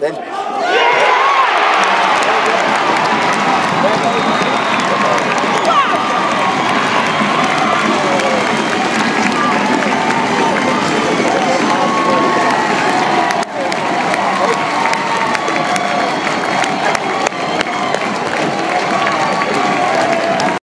Then